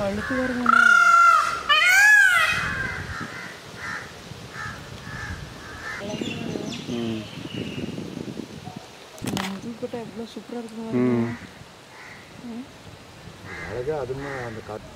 கழுத்து வருங்க ம் தூக்கிட்ட எவ்வளோ சூப்பராக இருக்குங்க. ம். அழகா அதுமா அந்த காட்டு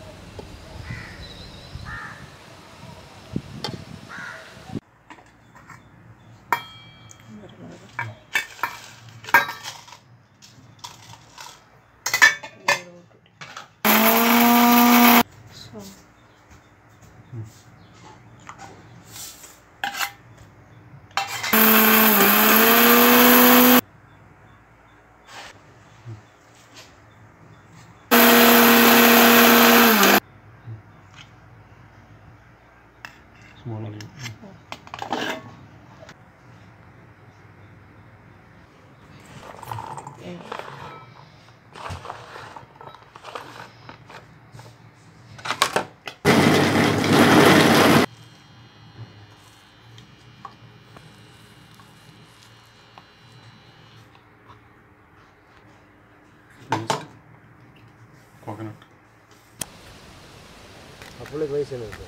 கோகனட் அப்பளுக்கு வயசு என்ன இருக்கு?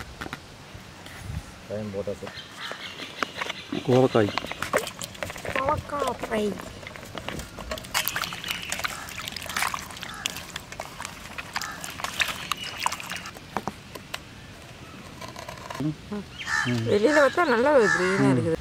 டைம் போட்டா சார் கோவக்காய். அவக்காய் ஃப்ரை வெளியில் பார்த்தா நல்லா க்ரீனாக இருக்குது.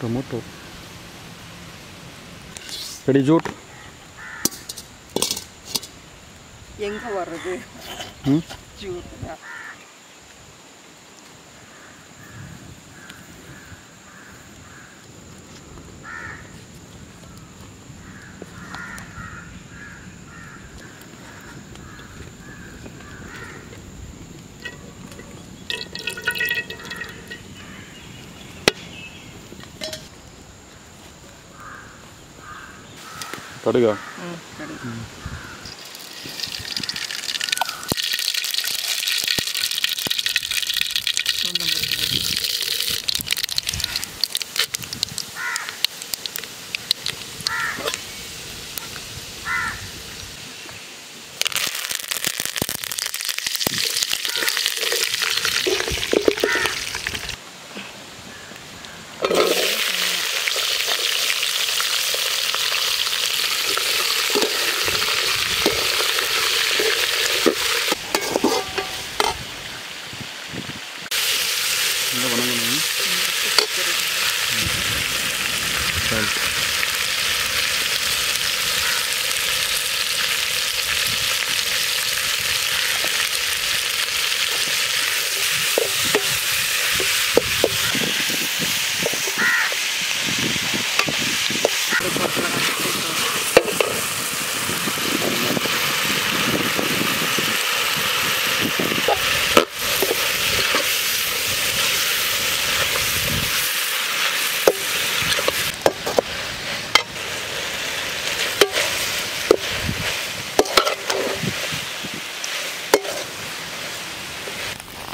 टमाटो रिजोट ಹೆಂಗ ಬರೋದು ಜೂರ್ನ കടുക.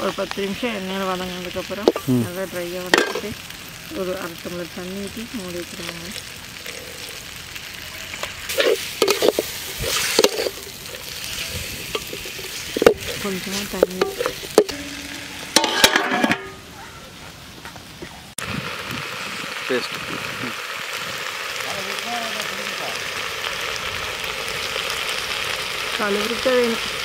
ஒரு பத்து நிமிஷம் எண்ணெயில் வதங்கினதுக்கப்புறம் நல்லா ட்ரையாக வதக்கிட்டு ஒரு அரை டம்ளர் தண்ணி ஊற்றி மூடி வச்சுருவாங்க. கொஞ்சமாக தண்ணி. கழுவிட்டு வேணும்.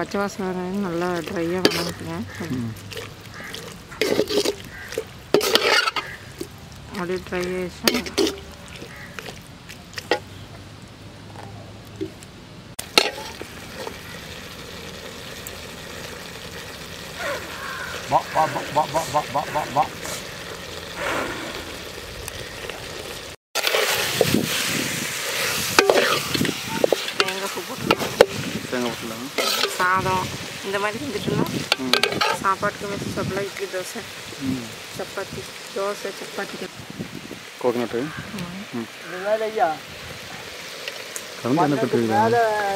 பச்சை வாசனை நல்லா ட்ரையாக வணங்கிக்கங்க அப்படியே ட்ரை ஆயிடுச்சா Bop, bop, bop, bop, bop, bop, bop, bop, bop. Venga, supuesto. தேங்காய் போட்டுலாம் சாதம். இந்த மாதிரி செஞ்சுட்டோம்னா ம். சாப்பாட்டுக்கு வச்சு சாப்பிடலாம் இட்லி தோசை சப்பாத்தி தோசை சப்பாத்தி. கோகனட்டு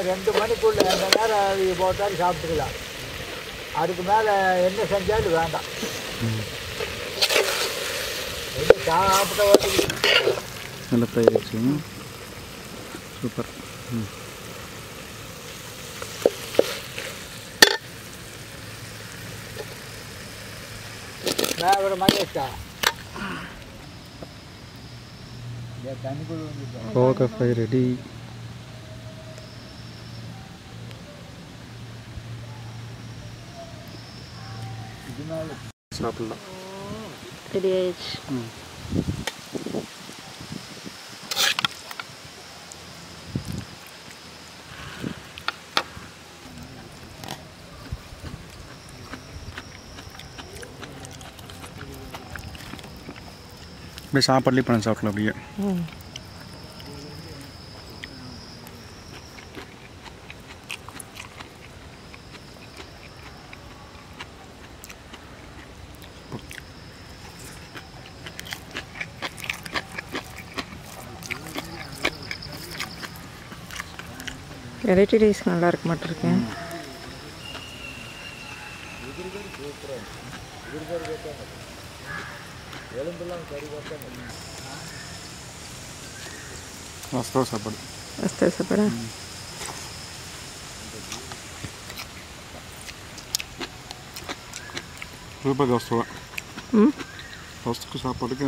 ரெண்டு மணிக்குள்ள அந்த நேரம் போட்டாலும் சாப்பிட்டுக்கலாம். அதுக்கு மேலே என்ன செஞ்சாலும் வேண்டாம். சாப்பிட்ட நல்லா ஆயிடுச்சு சூப்பர். ம். கோவக்காய் ஃப்ரை ரெடி சாப்பிட்லாம் ரெடி ஆயிடுச்சு ம் அப்படியே சாப்பாடுலேயே பண்ண சாப்பிடலாம் அப்படியே. வெரைட்டி ரைஸ் நல்லா இருக்க மாட்டிருக்கேன் வஸ்திரம் சாப்பாடு வஸ்திர சாப்பாடா சூப்பர் தோசை ம் தோசைக்கு சாப்பாடுக்கு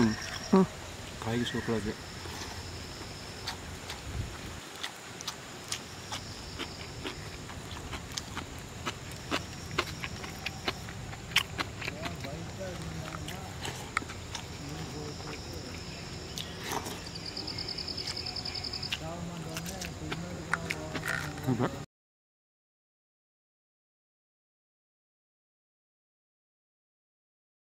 ஆ காய்கறி சூப்பராக இருக்குது சூப்பர்